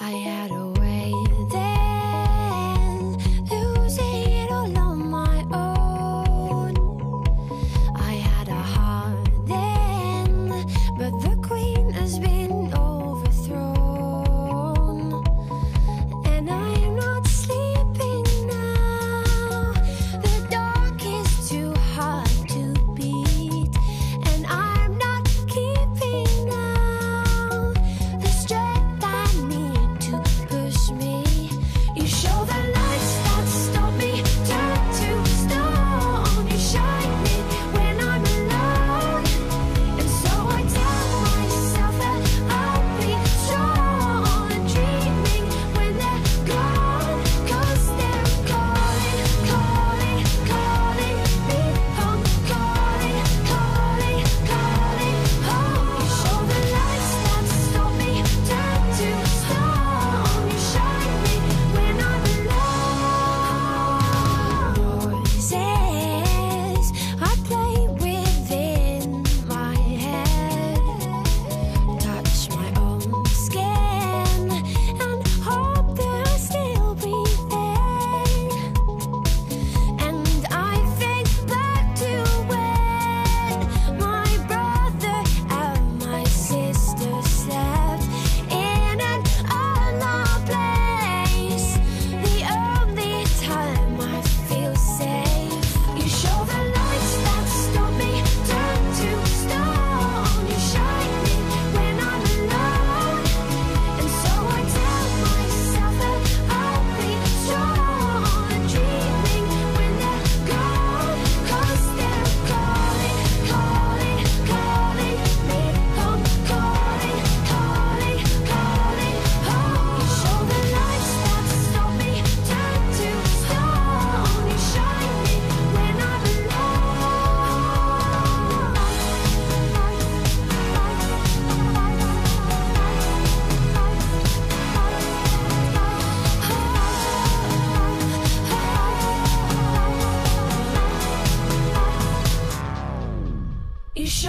I had a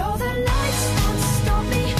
show the lights won't stop me.